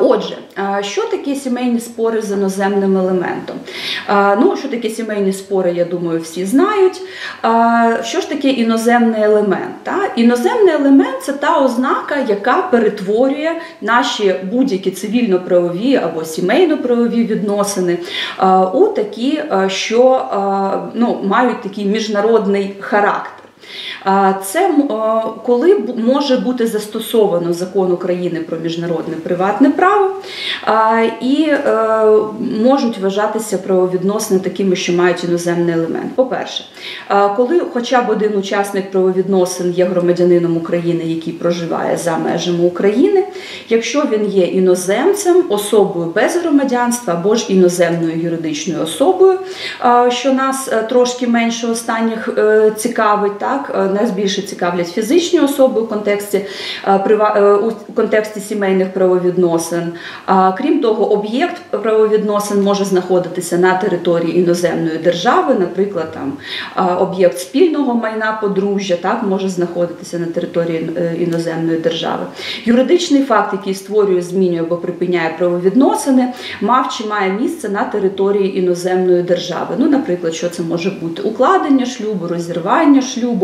Отже, що таке сімейні спори з іноземним елементом? Ну, що таке сімейні спори, я думаю, всі знають. Що ж таке іноземний елемент? Іноземний елемент це та ознака, яка перетворює наші будь-які цивільно-правові або сімейно-правові відносини у такі, що ну, мають такий міжнародний характер. Це коли може бути застосовано закон України про міжнародне приватне право і е, можуть вважатися правовідносини такими, що мають іноземний елемент. По-перше, коли хоча б один учасник правовідносин є громадянином України, який проживає за межами України, якщо він є іноземцем, особою без громадянства або ж іноземною юридичною особою, що нас е, трошки менше останніх е, цікавить, так нас більше цікавлять фізичні особи у контексті у контексті сімейних правовідносин. Крім того, об'єкт правовідносин може знаходитися на території іноземної держави, наприклад, там об'єкт спільного майна подружжя, так може знаходитися на території е, іноземної держави. Юридичний факт, який створює, змінює або припиняє правовідносини, мав чи має місце на території іноземної держави. Ну, наприклад, що це може бути укладення шлюбу, розірвання шлюбу,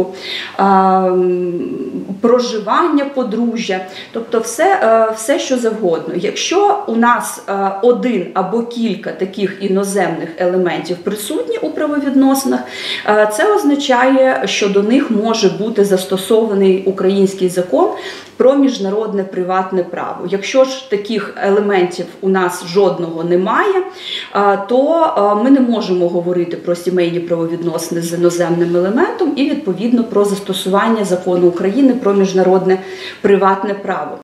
проживання подружжя, тобто все, е, все що завгодно. Якщо у нас е, один або кілька таких іноземних елементів присутні у правовідносинах, е, це означає, що до них може бути застосований український закон про міжнародне приватне право. Якщо ж таких елементів у нас жодного немає, то ми не можемо говорити про сімейні правовідносини з іноземним елементом і відповідно про застосування закону України про міжнародне приватне право.